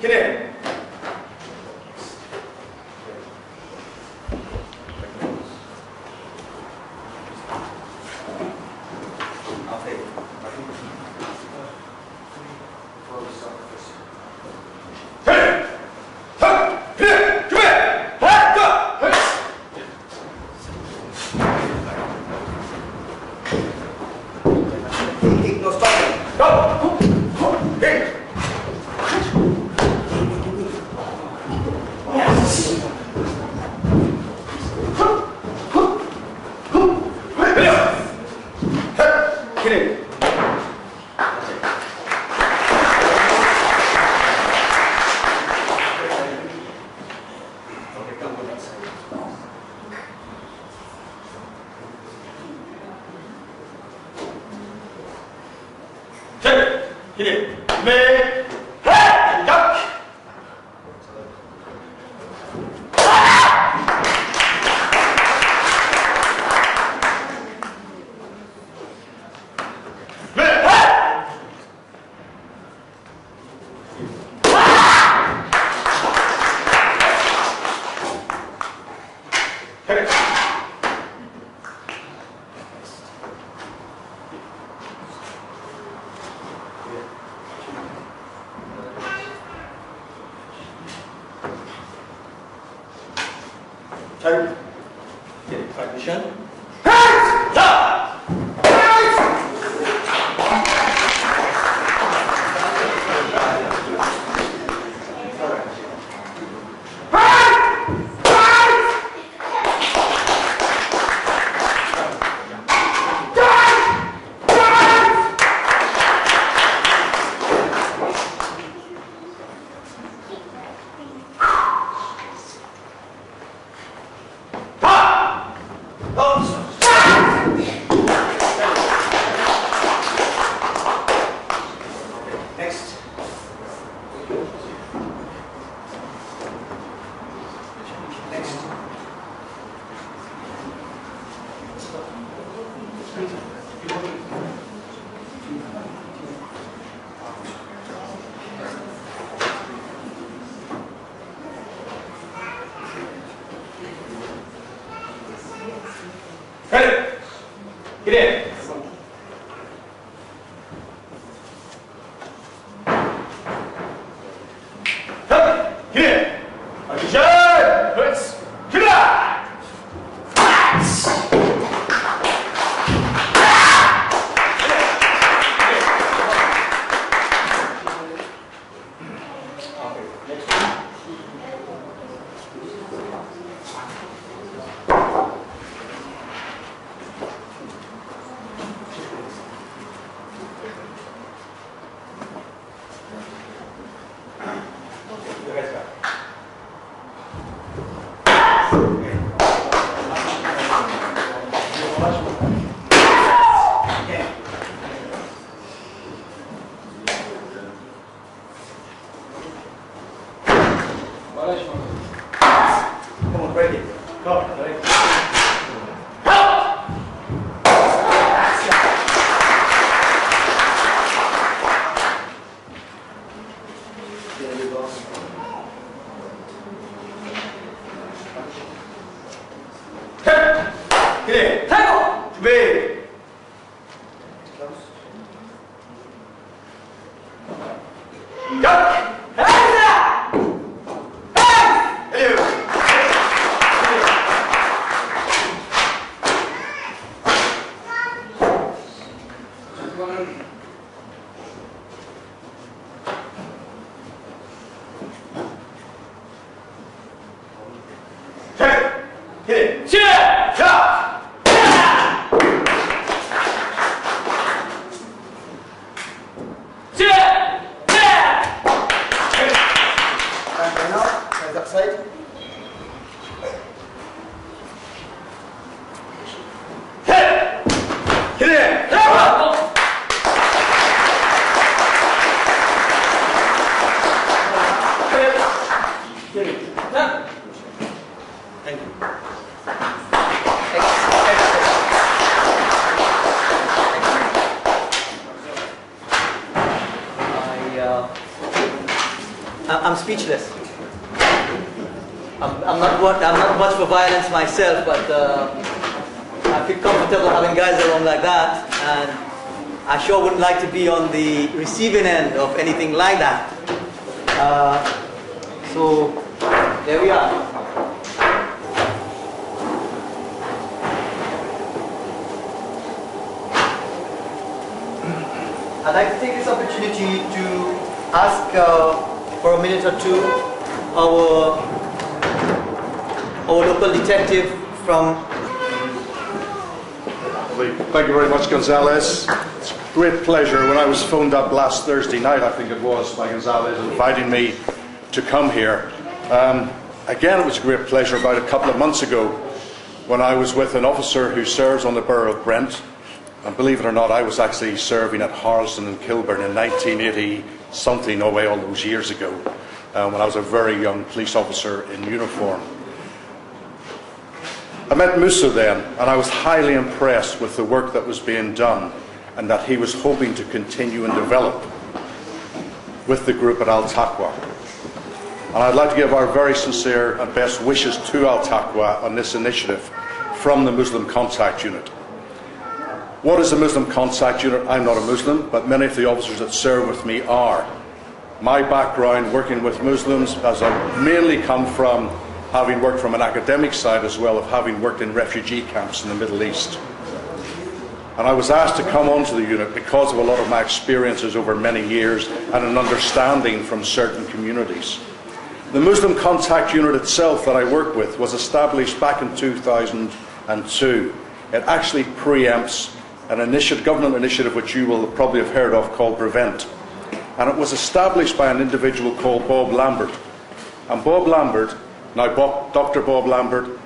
그래 Hope, get it, Next. Next. Get in. true. Speechless. I'm, I'm not I'm not much for violence myself, but uh, I feel comfortable having guys around like that, and I sure wouldn't like to be on the receiving end of anything like that. Uh, so there we are. I'd like to take this opportunity to ask uh, for a minute or two our our local detective from Thank you very much, Gonzalez. It's a great pleasure. When I was phoned up last Thursday night, I think it was, by Gonzalez inviting me to come here. Um, again, it was a great pleasure about a couple of months ago when I was with an officer who serves on the borough of Brent. And believe it or not, I was actually serving at Harlesden and Kilburn in 1980 something away all those years ago uh, when I was a very young police officer in uniform. I met Musa then, and I was highly impressed with the work that was being done and that he was hoping to continue and develop with the group at Al Taqwa. And I'd like to give our very sincere and best wishes to Al Taqwa on this initiative from the Muslim Contact Unit. What is the Muslim Contact Unit? I'm not a Muslim, but many of the officers that serve with me are. My background working with Muslims has mainly come from having worked from an academic side as well of having worked in refugee camps in the Middle East. And I was asked to come onto the unit because of a lot of my experiences over many years and an understanding from certain communities. The Muslim Contact Unit itself that I work with was established back in 2002. It actually preempts an initiative, government initiative which you will probably have heard of called Prevent. And it was established by an individual called Bob Lambert. And Bob Lambert, now Bob, Dr. Bob Lambert,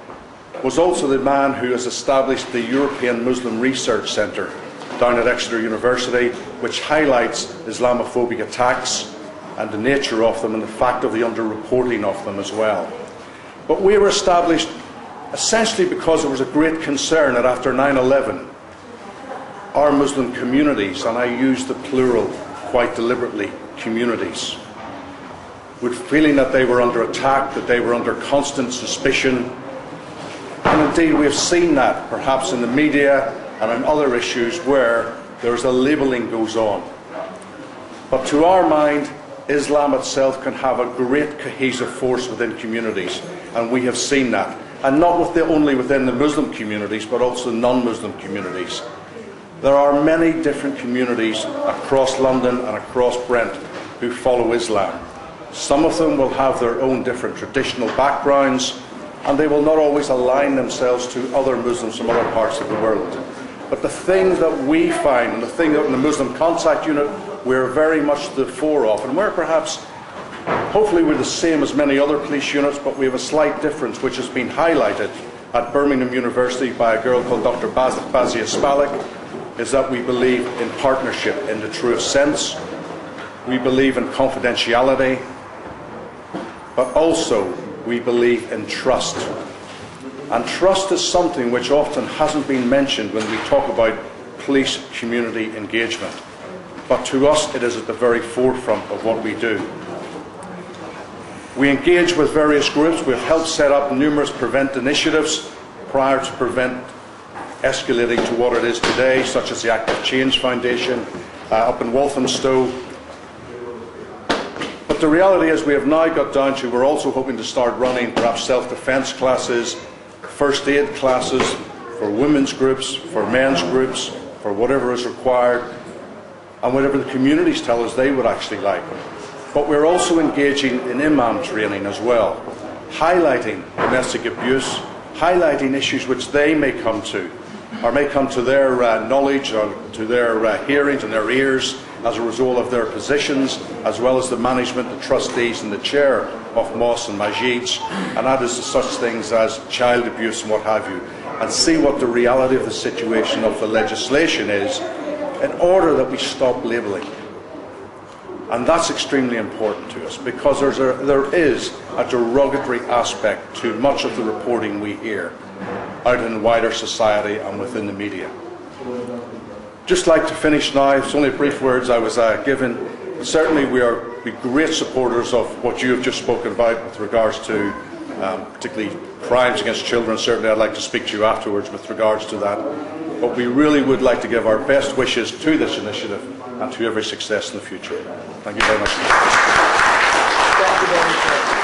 was also the man who has established the European Muslim Research Centre down at Exeter University, which highlights Islamophobic attacks and the nature of them and the fact of the underreporting of them as well. But we were established essentially because there was a great concern that after 9 11, our Muslim communities, and I use the plural quite deliberately, communities, with feeling that they were under attack, that they were under constant suspicion. And indeed, we have seen that perhaps in the media and in other issues where there's a labelling goes on. But to our mind, Islam itself can have a great cohesive force within communities, and we have seen that. And not with the, only within the Muslim communities, but also non Muslim communities. There are many different communities across London and across Brent who follow Islam. Some of them will have their own different traditional backgrounds, and they will not always align themselves to other Muslims from other parts of the world. But the thing that we find, and the thing that in the Muslim Contact Unit we're very much the fore of, and we're perhaps, hopefully, we're the same as many other police units, but we have a slight difference which has been highlighted at Birmingham University by a girl called Dr. Baz- Basia Spalek, is that we believe in partnership in the truest sense. We believe in confidentiality, but also we believe in trust. And trust is something which often hasn't been mentioned when we talk about police community engagement. But to us, it is at the very forefront of what we do. We engage with various groups. We've helped set up numerous prevent initiatives prior to prevent escalating to what it is today, such as the Active Change Foundation uh, up in Walthamstow. But the reality is, we have now got down to we're also hoping to start running perhaps self defence classes, first aid classes for women's groups, for men's groups, for whatever is required, and whatever the communities tell us they would actually like. But we're also engaging in imam training as well, highlighting domestic abuse, highlighting issues which they may come to, or may come to their uh, knowledge or to their uh, hearings and their ears as a result of their positions, as well as the management, the trustees, and the chair of Moss and Majids, and that is to such things as child abuse and what have you, and see what the reality of the situation of the legislation is in order that we stop labelling. And that's extremely important to us because there's a, there is a derogatory aspect to much of the reporting we hear out in wider society and within the media. Just like to finish now, it's only brief words I was uh, given. Certainly, we are great supporters of what you have just spoken about with regards to um, particularly crimes against children. Certainly, I'd like to speak to you afterwards with regards to that. But we really would like to give our best wishes to this initiative and to every success in the future. Thank you very much.